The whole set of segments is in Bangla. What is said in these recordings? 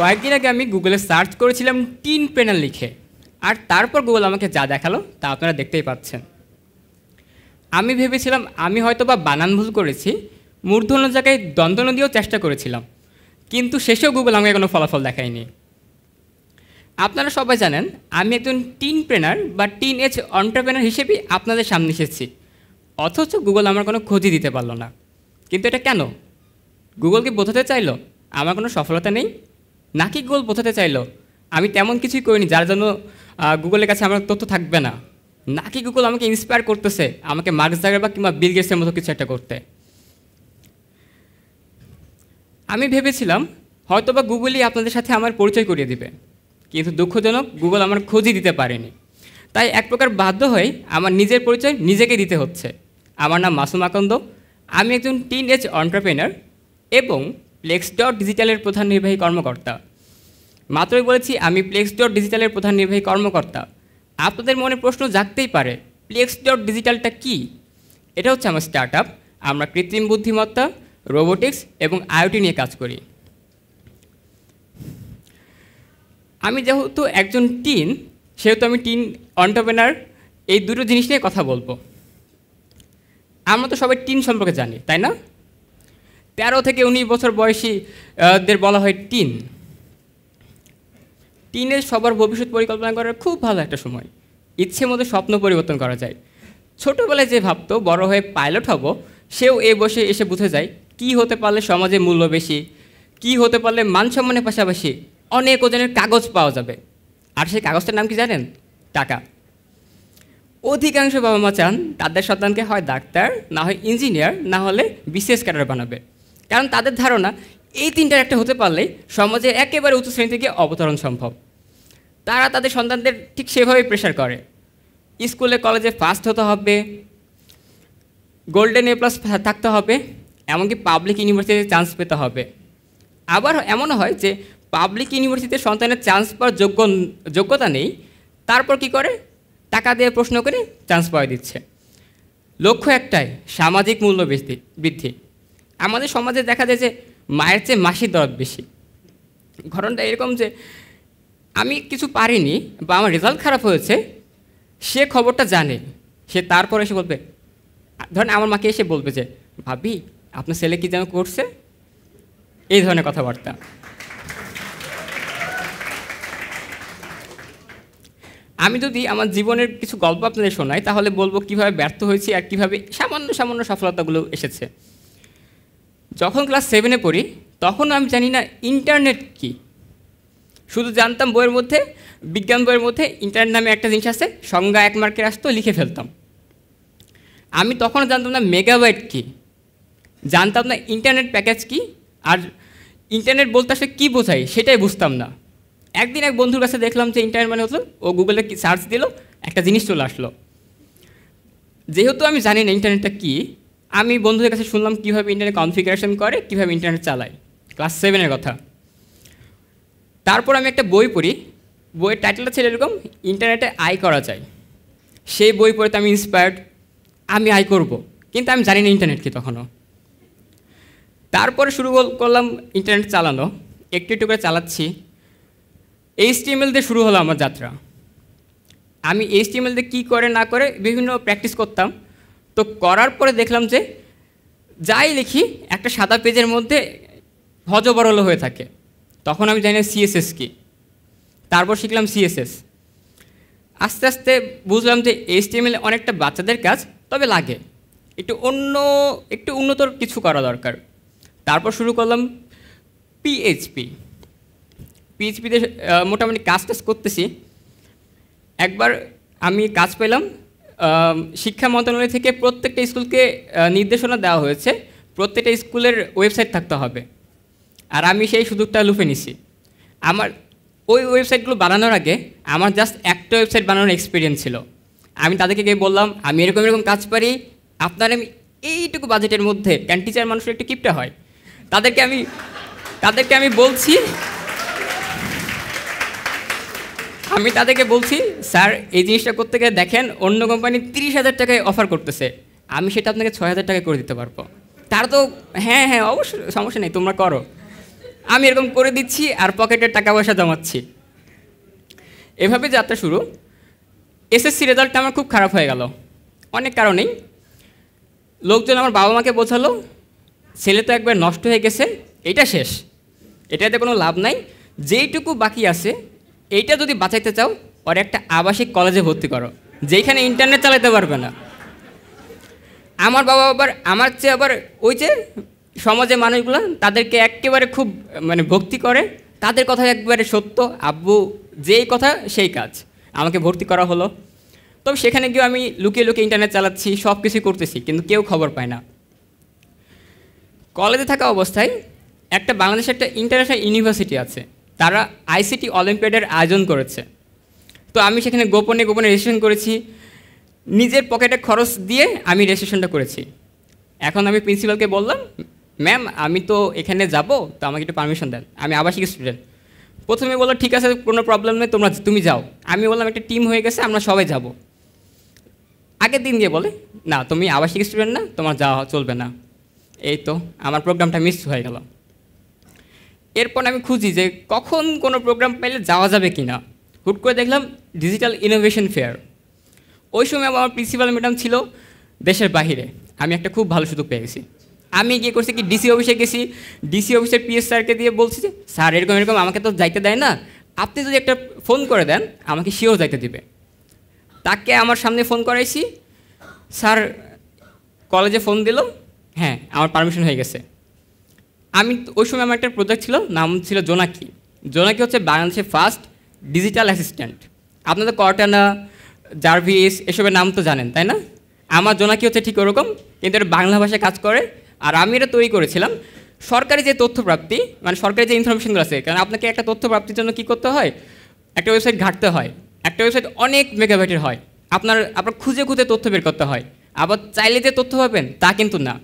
কয়েকদিন আগে আমি গুগলে সার্চ করেছিলাম টিন প্যানেল লিখে। আর তারপর গুগল আমাকে যা দেখাল তা আপনারা দেখতেই পাচ্ছেন। আমি ভেবেছিলাম আমি হয়তো বা বানান ভুল করেছি, মূর্ধন্য জায়গায় দ্বন্দ্বন দিয়েও চেষ্টা করেছিলাম, কিন্তু শেষেও গুগল আমাকে কোনো ফলাফল দেখায়নি। আপনারা সবাই জানেন, আমি একজন টিন প্রেনার বা টিন এজ অন্টারপ্রেনার হিসেবেই আপনাদের সামনে এসেছি। অথচ গুগল আমার কোনো খোঁজই দিতে পারল না। কিন্তু এটা কেন? গুগল কি বোঝাতে চাইলো? আমার কোনো সফলতা নেই? নাকি গুগল বোঝাতে চাইলো? আমি তেমন কিছুই করিনি, যার জন্য গুগলের কাছে আমার তথ্য থাকবে না। নাকি গুগল আমাকে ইন্সপায়ার করতেছে, আমাকে মার্কস জাগার বা কিংবা বিল গেটসের মতো কিছু একটা করতে। আমি ভেবেছিলাম হয়তো বা গুগলই আপনাদের সাথে আমার পরিচয় করিয়ে দিবে। কিন্তু দুঃখজনক গুগল আমার খোঁজই দিতে পারেনি। তাই এক প্রকার বাধ্য হয়ে আমার নিজের পরিচয় নিজেকে দিতে হচ্ছে। আমার নাম মাসুম আকন্দ। আমি একজন টিন এজ অন্টারপ্রেনার এবং প্লেক্স ডট ডিজিটালের প্রধান নির্বাহী কর্মকর্তা। মাত্রই বলেছি, আমি প্লেক্স ডট ডিজিটালের প্রধান নির্বাহী কর্মকর্তা। আপনাদের মনে প্রশ্ন জাগতেই পারে প্লেক্স ডট ডিজিটালটা কী? এটা হচ্ছে আমার স্টার্ট আমরা কৃত্রিম বুদ্ধিমত্তা রোবোটিক্স এবং আইওটি নিয়ে কাজ করি। আমি যেহেতু একজন টিন সেহেতু আমি টিন অন্টারপ্রেনার এই দুটো জিনিস নিয়ে কথা বলব। আমরা তো সবাই টিন সম্পর্কে জানি, তাই না? তেরো থেকে উনিশ বছর বয়সী আহ, দের বলা হয় টিন। টিনের সবার ভবিষ্যৎ পরিকল্পনা করার খুব ভালো একটা সময়। ইচ্ছে মতো স্বপ্ন পরিবর্তন করা যায়। ছোটোবেলায় যে ভাবতো বড় হয়ে পাইলট হব সেও এ বসে এসে বুঝে যায় কি হতে পারলে সমাজে মূল্য বেশি কি হতে পারলে মান সম্মানের পাশাপাশি অনেক ওজনের কাগজ পাওয়া যাবে। আর সেই কাগজটার নাম কি জানেন? টাকা। অধিকাংশ বাবা মা চান তাদের সন্তানকে হয় ডাক্তার না হয় ইঞ্জিনিয়ার না হলে বিসিএস ক্যাডার বানাবে। কারণ তাদের ধারণা এই তিনটার একটা হতে পারলেই সমাজের একেবারে উচ্চ শ্রেণি থেকে অবতরণ সম্ভব। তারা তাদের সন্তানদের ঠিক সেভাবেই প্রেশার করে। স্কুলে, কলেজে ফার্স্ট হতে হবে গোল্ডেন এ প্লাস থাকতে হবে, এমনকি পাবলিক ইউনিভার্সিটিতে চান্স পেতে হবে। আবার এমনও হয় যে পাবলিক ইউনিভার্সিটিতে সন্তানের চান্স পাওয়ার যোগ্য, যোগ্যতা নেই, তারপর কি করে? টাকা দিয়ে প্রশ্ন করে চান্স পাওয়া দিচ্ছে। লক্ষ্য একটাই, সামাজিক মূল্য বৃদ্ধি বৃদ্ধি। আমাদের সমাজে দেখা যায় যে মায়ের চেয়ে মাসির দরদ বেশি। ঘটনাটা এরকম যে আমি কিছু পারিনি বা আমার রেজাল্ট খারাপ হয়েছে, সে খবরটা জানে। সে তারপরে এসে বলবে, ধরেন আমার মাকে এসে বলবে যে, ভাবি, আপনার ছেলে কি যেন করছে? এই ধরনের কথাবার্তা। আমি যদি আমার জীবনের কিছু গল্প আপনাদের শোনাই, তাহলে বলব কীভাবে ব্যর্থ হয়েছি আর কীভাবে সামান্য সামান্য সফলতাগুলো এসেছে। যখন ক্লাস সেভেনে পড়ি, তখন আমি জানি না ইন্টারনেট কি। শুধু জানতাম বইয়ের মধ্যে, বিজ্ঞান বইয়ের মধ্যে ইন্টারনেট নামে একটা জিনিস আছে, সংজ্ঞা এক মার্কের আসতো, লিখে ফেলতাম। আমি তখন জানতাম না মেগাবাইট কি। জানতাম না ইন্টারনেট প্যাকেজ কি, আর ইন্টারনেট বলতে আসলে কী বোঝায়, সেটাই বুঝতাম না। একদিন এক বন্ধুর কাছে দেখলাম যে ইন্টারনেট মানে হলো, ও গুগলে সার্চ দিল, একটা জিনিস চলে আসলো। যেহেতু আমি জানি না ইন্টারনেটটা কী আমি বন্ধুদের কাছে শুনলাম কীভাবে ইন্টারনেট কনফিগারেশন করে, কীভাবে ইন্টারনেট চালায়। ক্লাস সেভেনের কথা। তারপর আমি একটা বই পড়ি। বইয়ের টাইটেলটা ছিল এরকম ইন্টারনেটে আয় করা যায়। সেই বই পড়ে তো আমি ইন্সপায়ার্ড আমি আয় করব। কিন্তু আমি জানি না ইন্টারনেট কি তখনও। তারপরে শুরু করলাম ইন্টারনেট চালানো। একটু একটু করে চালাচ্ছি। এইচ এইচটিএমএল দিয়ে শুরু হলো আমার যাত্রা। আমি এইচ এইচটিএমএল দিয়ে কী করে না করে বিভিন্ন প্র্যাকটিস করতাম। তো করার পরে দেখলাম যে যাই লিখি, একটা সাদা পেজের মধ্যে হজবরল হয়ে থাকে। তখন আমি জানি সিএসএস কি। তারপর শিখলাম সিএসএস আস্তে আস্তে বুঝলাম যে এইচটিএমএল অনেকটা বাচ্চাদের কাজ, তবে লাগে। একটু অন্য, একটু উন্নত কিছু করা দরকার। তারপর শুরু করলাম পিএইচপি পিএইচপিতে মোটামুটি কাজ টাজ করতেছি। একবার আমি কাজ পেলাম শিক্ষা মন্ত্রণালয় থেকে প্রত্যেকটা স্কুলকে নির্দেশনা দেওয়া হয়েছে। প্রত্যেকটা স্কুলের ওয়েবসাইট থাকতে হবে। আর আমি সেই সুযোগটা লুফে নিছি। আমার, ওই ওয়েবসাইটগুলো বানানোর আগে আমার জাস্ট একটা ওয়েবসাইট বানানোর এক্সপিরিয়েন্স ছিল। আমি তাদেরকে গিয়ে বললাম, আমি এরকম এরকম কাজ পারি। আপনার আমি এইটুকু বাজেটের মধ্যে কারণ টিচার মানুষের একটু কিপটা হয়। তাদেরকে আমি তাদেরকে আমি বলছি আমি তাদেরকে বলছি, স্যার, এই জিনিসটা করতে গিয়ে দেখেন, অন্য কোম্পানি তিরিশ হাজার টাকায় অফার করতেছে। আমি সেটা আপনাকে ছয় হাজার টাকায় করে দিতে পারব। তার তো হ্যাঁ হ্যাঁ অবশ্যই, সমস্যা নেই, তোমরা করো। আমি এরকম করে দিচ্ছি আর পকেটের টাকা পয়সা জমাচ্ছি। এভাবে যাত্রা শুরু। এসএসসি রেজাল্টটা আমার খুব খারাপ হয়ে গেল। অনেক কারণেই। লোকজন আমার বাবা মাকে বোঝালো, ছেলে তো একবার নষ্ট হয়ে গেছে, এটা শেষ। এটাতে কোনো লাভ নাই। যেইটুকু বাকি আছে এইটা যদি বাঁচাইতে চাও, ওর একটা আবাসিক কলেজে ভর্তি করো যেখানে ইন্টারনেট চালাতে পারবে না। আমার বাবা আবার, আমার চেয়ে আবার ওই যে সমাজে মানুষগুলো, তাদেরকে একেবারে খুব মানে ভক্তি করে, তাদের কথা একবারে সত্য, আব্বু যেই কথা সেই কাজ, আমাকে ভর্তি করা হলো। তবে সেখানে গিয়ে আমি লুকিয়ে লুকিয়ে ইন্টারনেট চালাচ্ছি সব কিছুই করতেছি, কিন্তু কেউ খবর পায় না। কলেজে থাকা অবস্থায় একটা বাংলাদেশে একটা ইন্টারন্যাশনাল ইউনিভার্সিটি আছে তারা আইসিটি অলিম্পিয়াডের আয়োজন করেছে। তো আমি সেখানে গোপনে গোপনে রেজিস্ট্রেশন করেছি। নিজের পকেটে খরচ দিয়ে আমি রেজিস্ট্রেশনটা করেছি। এখন আমি প্রিন্সিপালকে বললাম ম্যাম আমি তো এখানে যাব, তো আমাকে একটু পারমিশন দেন। আমি আবাসিক স্টুডেন্ট প্রথমে বলল, ঠিক আছে, কোনো প্রবলেম নেই, তোমরা তুমি যাও। আমি বললাম, একটা টিম হয়ে গেছে, আমরা সবাই যাব। আগের দিন গিয়ে বলে, না, তুমি আবাসিক স্টুডেন্ট না, তোমার যাওয়া চলবে না। এই তো, আমার প্রোগ্রামটা মিস হয়ে গেল। এরপর আমি খুঁজি যে কখন কোনো প্রোগ্রাম পাইলে যাওয়া যাবে কি না হুট করে দেখলাম ডিজিটাল ইনোভেশন ফেয়ার ওই সময় আমার প্রিন্সিপাল ম্যাডাম ছিল দেশের বাহিরে। আমি একটা খুব ভালো সুযোগ পেয়ে গেছি। আমি গিয়ে করছি কি ডিসি অফিসে গেছি। ডিসি অফিসের পিএস স্যারকে দিয়ে বলছি যে, স্যার, এরকম এরকম, আমাকে তো যাইতে দেয় না। আপনি যদি একটা ফোন করে দেন, আমাকে সেও যাইতে দিবে। তাকে আমার সামনে ফোন করাইছি। স্যার কলেজে ফোন দিল হ্যাঁ আমার পারমিশন হয়ে গেছে। আমি ওই সময় আমার একটা প্রজেক্ট ছিল, নাম ছিল জোনাকি। জোনাকি হচ্ছে বাংলাদেশের ফার্স্ট ডিজিটাল অ্যাসিস্ট্যান্ট আপনাদের কর্টানা জার্ভিস এসবের নাম তো জানেন, তাই না? আমার জোনাকি হচ্ছে ঠিক ওরকম, কিন্তু এটা বাংলা ভাষায় কাজ করে, আর আমি এটা তৈরি করেছিলাম। সরকারি যে তথ্য প্রাপ্তি মানে সরকারি যে ইনফরমেশনগুলো আছে, কারণ আপনাকে একটা তথ্য প্রাপ্তির জন্য কী করতে হয়? একটা ওয়েবসাইট ঘাটতে হয়। একটা ওয়েবসাইট অনেক মেগাবাইটের হয়। আপনার আপনার খুঁজে খুঁজে তথ্য বের করতে হয়। আবার চাইলে যে তথ্য পাবেন, তা কিন্তু না।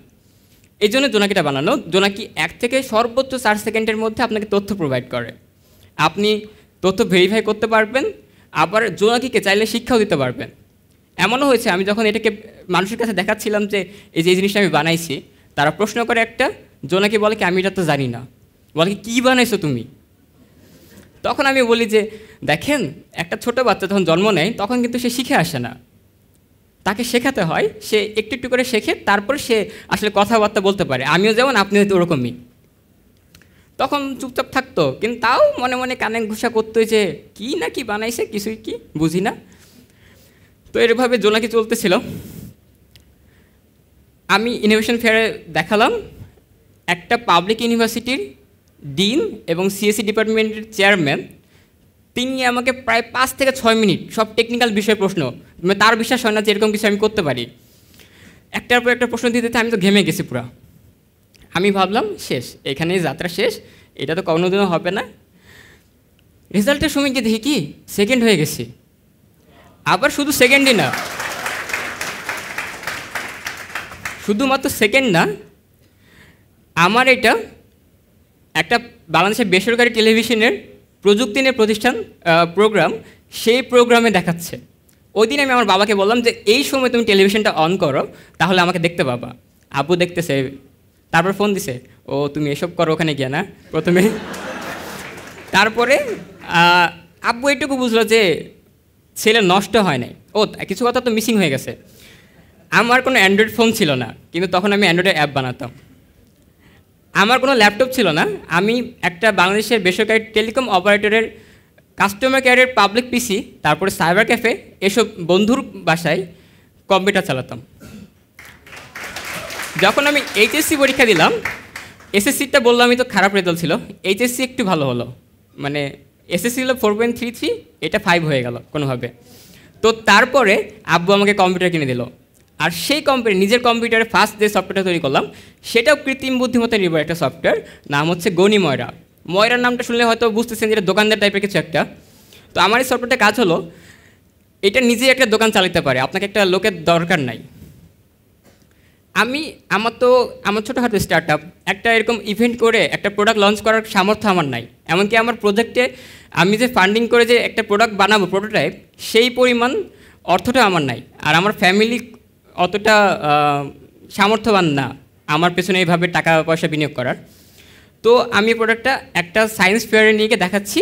এই জন্য জোনাকিটা বানানো জোনাকি এক থেকে সর্বোচ্চ চার সেকেন্ডের মধ্যে আপনাকে তথ্য প্রোভাইড করে। আপনি তথ্য ভেরিফাই করতে পারবেন, আবার জোনাকিকে চাইলে শিক্ষাও দিতে পারবেন। এমনও হয়েছে, আমি যখন এটাকে মানুষের কাছে দেখাচ্ছিলাম যে এই যে এই জিনিসটা আমি বানাইছি, তারা প্রশ্ন করে একটা, জোনাকি বলে কি, আমি এটা তো জানি না। বলে কি, কী বানাইছো তুমি? তখন আমি বলি যে, দেখেন, একটা ছোট বাচ্চা যখন জন্ম নেয়, তখন কিন্তু সে শিখে আসে না। তাকে শেখাতে হয়, সে একটু একটু করে শেখে, তারপর সে আসলে কথাবার্তা বলতে পারে। আমিও যেমন, আপনিও তো ওরকমই। তখন চুপচাপ থাকতো, কিন্তু তাও মনে মনে কানে ঘুষা করতো যে, কি না কি বানাইছে, কিছুই কি, বুঝি না। তো এরভাবে জোনাকি চলতেছিল। আমি ইনোভেশন ফেয়ারে দেখালাম, একটা পাবলিক ইউনিভার্সিটির ডিন এবং সিএসসি ডিপার্টমেন্টের চেয়ারম্যান তিনি আমাকে প্রায় পাঁচ থেকে ছয় মিনিট সব টেকনিক্যাল বিষয়ে প্রশ্ন। মানে তার বিশ্বাস হয় না যে এরকম কিছু আমি করতে পারি। একটার পর একটা প্রশ্ন দিতে আমি তো ঘেমে গেছি পুরো। আমি ভাবলাম, শেষ, এখানেই যাত্রা শেষ, এটা তো কোনোদিনও হবে না। রেজাল্টের সময় গিয়ে দেখি কি সেকেন্ড হয়ে গেছি। আবার শুধু সেকেন্ডই না। শুধুমাত্র সেকেন্ড না, আমার এটা একটা বাংলাদেশের বেসরকারি টেলিভিশনের প্রযুক্তি নিয়ে প্রতিষ্ঠান প্রোগ্রাম সেই প্রোগ্রামে দেখাচ্ছে। ওই দিন আমি আমার বাবাকে বললাম যে, এই সময় তুমি টেলিভিশনটা অন করো, তাহলে আমাকে দেখতে পাবা। আব্বু দেখতেছে, তারপর ফোন দিছে, ও, তুমি এসব করো ওখানে গিয়ে না? প্রথমে। তারপরে আব্বু এটুকু বুঝলো যে, ছেলে নষ্ট হয় নাই। ও, কিছু কথা তো মিসিং হয়ে গেছে। আমার কোনো অ্যান্ড্রয়েড ফোন ছিল না, কিন্তু তখন আমি অ্যান্ড্রয়েডের অ্যাপ বানাতাম। আমার কোনো ল্যাপটপ ছিল না। আমি একটা বাংলাদেশের বেসরকারি টেলিকম অপারেটরের কাস্টমার কেয়ারের পাবলিক পিসি তারপরে সাইবার ক্যাফে এসব বন্ধুর বাসায় কম্পিউটার চালাতাম। যখন আমি এইচএসসি পরীক্ষা দিলাম এসএসসিটা বললাম আমি তো খারাপ রেজাল্ট ছিল। এইচএসসি একটু ভালো হলো। মানে এসএসসি হলো ফোর পয়েন্ট থ্রি থ্রি এটা ফাইভ হয়ে গেল কোনোভাবে। তো তারপরে আব্বু আমাকে কম্পিউটার কিনে দিল। আর সেই কম্পিউটার নিজের কম্পিউটারে ফার্স্ট যে সফটওয়্যারটা তৈরি করলাম, সেটাও কৃত্রিম বুদ্ধিমত্তা নির্ভর একটা সফটওয়্যার নাম হচ্ছে গনি ময়রা। ময়রার নামটা শুনলে হয়তো বুঝতেছেন যে এটা দোকানদার টাইপের কিছু একটা। তো আমার এই সফটওয়্যারটা কাজ হলো, এটা নিজেই একটা দোকান চালাতে পারে, আপনাকে একটা লোকের দরকার নাই। আমি, আমার তো, আমার ছোটোখাটো স্টার্ট আপ একটা এরকম ইভেন্ট করে একটা প্রোডাক্ট লঞ্চ করার সামর্থ্য আমার নাই। এমনকি আমার প্রজেক্টে আমি যে ফান্ডিং করে যে একটা প্রোডাক্ট বানাবো প্রোটোটাইপ সেই পরিমাণ অর্থটা আমার নাই। আর আমার ফ্যামিলি অতটা সামর্থ্যবান না আমার পেছনে এইভাবে টাকা পয়সা বিনিয়োগ করার। তো আমি প্রোডাক্টটা একটা সায়েন্স ফেয়ারে নিয়ে গিয়ে দেখাচ্ছি।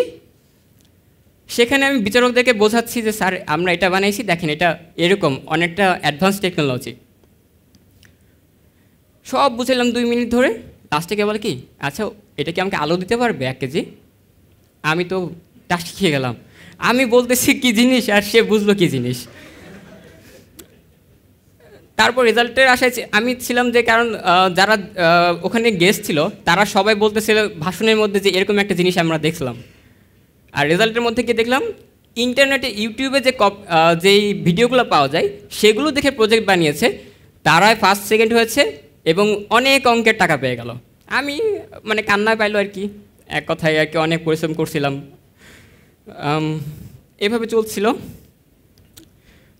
সেখানে আমি বিচারকদেরকে বোঝাচ্ছি যে, স্যার, আমরা এটা বানাইছি, দেখেন এটা এরকম অনেকটা অ্যাডভান্স টেকনোলজি সব বুঝলাম দুই মিনিট ধরে। লাস্টে কে বলে কি আচ্ছা এটা কি আমাকে আলো দিতে পারবে এক কেজি? আমি তো টাস খেয়ে গেলাম। আমি বলতেছি কি জিনিস আর সে বুঝলো কি জিনিস। তারপর রেজাল্টের আশায় আমি ছিলাম যে কারণ যারা ওখানে গেস্ট ছিল, তারা সবাই বলতেছিল ভাষণের মধ্যে যে এরকম একটা জিনিস আমরা দেখলাম। আর রেজাল্টের মধ্যে কি দেখলাম? ইন্টারনেটে, ইউটিউবে যে কপ যেই ভিডিওগুলো পাওয়া যায়, সেগুলো দেখে প্রজেক্ট বানিয়েছে। তারাই ফার্স্ট সেকেন্ড হয়েছে এবং অনেক অঙ্কের টাকা পেয়ে গেল। আমি মানে কান্না পাইলো আর কি। এক কথায় আর কি অনেক পরিশ্রম করছিলাম। এভাবে চলছিল।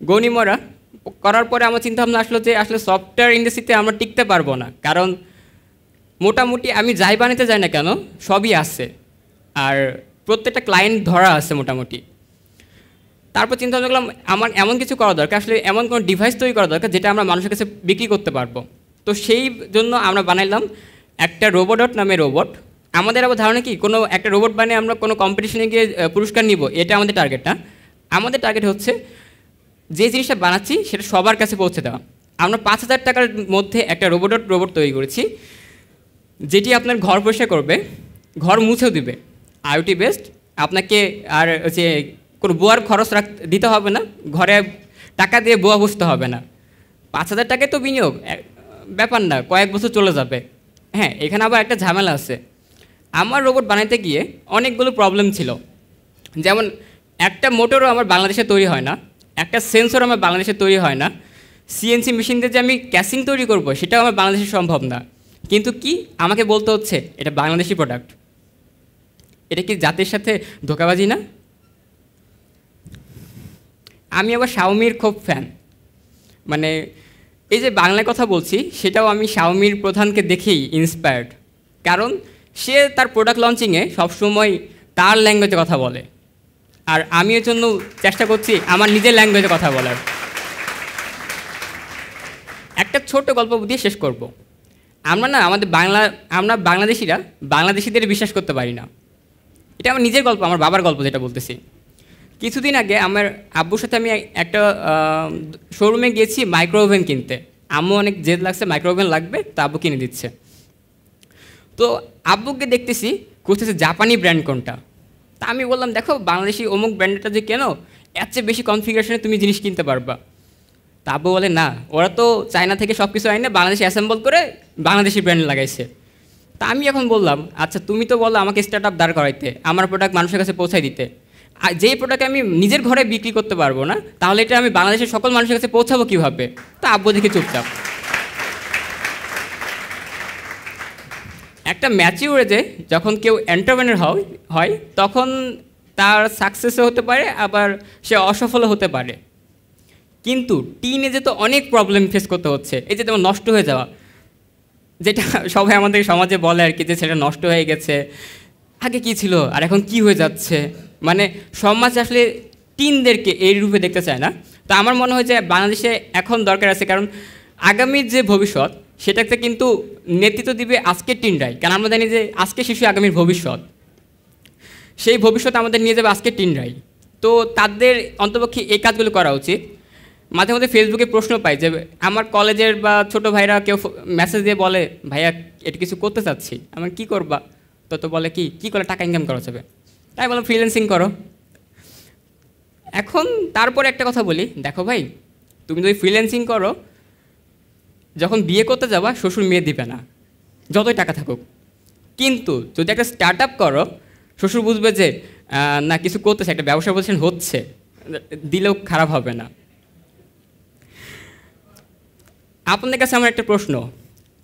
গণিমরা করার পরে আমার চিন্তা ভাবনা আসলো যে আসলে সফটওয়্যার ইন্ডাস্ট্রিতে আমরা টিকতে পারব না। কারণ মোটামুটি আমি যাই বানাতে যাই না কেন, সবই আছে। আর প্রত্যেকটা ক্লায়েন্ট ধরা আছে মোটামুটি। তারপর চিন্তা করলাম, আমার এমন কিছু করা দরকার, আসলে এমন কোনো ডিভাইস তৈরি করা দরকার যেটা আমরা মানুষের কাছে বিক্রি করতে পারব। তো সেই জন্য আমরা বানাইলাম একটা রোবটট নামে রোবট আমাদের আবার ধারণা কি, কোনো একটা রোবট বানিয়ে আমরা কোনো কম্পিটিশনে গিয়ে পুরস্কার নিব, এটা আমাদের টার্গেট না। আমাদের টার্গেট হচ্ছে যে জিনিসটা বানাচ্ছি সেটা সবার কাছে পৌঁছে দেওয়া। আমরা পাঁচ হাজার টাকার মধ্যে একটা রোবটট রোবট তৈরি করেছি, যেটি আপনার ঘর পরিষ্কার করবে, ঘর মুছেও দিবে। আইওটি বেসড আপনাকে আর যে কোনো বোয়ার খরচ রাখ, দিতে হবে না, ঘরে টাকা দিয়ে বোয়া বসতে হবে না। পাঁচ হাজার টাকায় তো বিনিয়োগ ব্যাপার না, কয়েক বছর চলে যাবে। হ্যাঁ এখানে আবার একটা ঝামেলা আছে। আমার রোবট বানাইতে গিয়ে অনেকগুলো প্রবলেম ছিল। যেমন একটা মোটরও আমার বাংলাদেশে তৈরি হয় না একটা সেন্সর আমার বাংলাদেশে তৈরি হয় না। সিএনসি মেশিন দিয়ে যে আমি ক্যাসিং তৈরি করব, সেটাও আমার বাংলাদেশে সম্ভব না। কিন্তু কি আমাকে বলতে হচ্ছে, এটা বাংলাদেশি প্রোডাক্ট এটা কি জাতির সাথে ধোকাবাজি না? আমি আবার শাওমির খুব ফ্যান মানে এই যে বাংলায় কথা বলছি, সেটাও আমি শাওমির প্রধানকে দেখেই ইন্সপায়ার্ড কারণ সে তার প্রোডাক্ট লঞ্চিংয়ে সবসময় তার ল্যাঙ্গুয়েজে কথা বলে। আর আমি এর জন্য চেষ্টা করছি আমার নিজের ল্যাঙ্গুয়েজে কথা বলার। একটা ছোট গল্প দিয়ে শেষ করব। আমরা না আমাদের বাংলা, আমরা বাংলাদেশিরা বাংলাদেশিদের বিশ্বাস করতে পারি না। এটা আমার নিজের গল্প, আমার বাবার গল্প যেটা বলতেছি। কিছুদিন আগে আমার আব্বুর সাথে আমি একটা শোরুমে গিয়েছি মাইক্রো ওভেন কিনতে। আম্মু অনেক জেদ লাগছে মাইক্রো ওভেন লাগবে, তো আব্বু কিনে দিচ্ছে। তো আব্বুকে দেখতেছি খুঁজতেছে জাপানি ব্র্যান্ড কোনটা। তা আমি বললাম, দেখো, বাংলাদেশি অমুক ব্র্যান্ডটা যে কেন, এর চেয়ে বেশি কনফিগারেশনে তুমি জিনিস কিনতে পারবা। তা আব্বু বলে, না, ওরা তো চায়না থেকে সব কিছু আইনে বাংলাদেশে অ্যাসেম্বল করে বাংলাদেশি ব্র্যান্ড লাগাইছে। তা আমি এখন বললাম আচ্ছা তুমি তো বলো আমাকে স্টার্ট আপ দাঁড় করাইতে, আমার প্রোডাক্ট মানুষের কাছে পৌঁছাই দিতে। আর যেই প্রোডাক্ট আমি নিজের ঘরে বিক্রি করতে পারব না, তাহলে এটা আমি বাংলাদেশের সকল মানুষের কাছে পৌঁছাবো কীভাবে? তা আব্বু দেখে চুপচাপ। একটা ম্যাচিউরেজে যখন কেউ এন্টারপ্রেনার হয় হয়, তখন তার সাকসেসও হতে পারে, আবার সে অসফলও হতে পারে। কিন্তু টিনেজে তো অনেক প্রবলেম ফেস করতে হচ্ছে, এই যে যেমন নষ্ট হয়ে যাওয়া। যেটা সবাই আমাদের সমাজে বলে আর কি, যে সেটা নষ্ট হয়ে গেছে। আগে কি ছিল, আর এখন কি হয়ে যাচ্ছে? মানে সমাজ আসলে টিনদেরকে এই রূপে দেখতে চায় না। তো আমার মনে হয় যে বাংলাদেশে এখন দরকার আছে, কারণ আগামীর যে ভবিষ্যৎ সেটাতে কিন্তু নেতৃত্ব দিবে আজকের টিনরাই কারণ আমরা জানি যে আজকে শিশু আগামীর ভবিষ্যৎ। সেই ভবিষ্যৎ আমাদের নিয়ে যাবে আজকের টিনরাই তো তাদের অন্তপক্ষে এই কাজগুলো করা উচিত। মাঝে মাঝে ফেসবুকে প্রশ্ন পাই যে, আমার কলেজের বা ছোট ভাইরা কেউ মেসেজ দিয়ে বলে, ভাইয়া, এটা কিছু করতে চাচ্ছি। আমার কি করবা তো তো বলে কি কি করে টাকা ইনকাম করা যাবে তাই বললাম ফ্রিল্যান্সিং করো। এখন তারপরে একটা কথা বলি। দেখো ভাই, তুমি যদি ফ্রিল্যান্সিং করো যখন বিয়ে করতে যাবা, শ্বশুর মেয়ে দিবে না। যতই টাকা থাকুক। কিন্তু যদি একটা স্টার্ট আপ করো, শ্বশুর বুঝবে যে না, কিছু করতেছে, একটা ব্যবসা বলছেন হচ্ছে, দিলেও খারাপ হবে না। আপনাদের কাছে আমার একটা প্রশ্ন।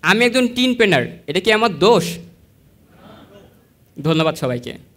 আমি একজন টিন পেনার, এটা কি আমার দোষ? ধন্যবাদ সবাইকে।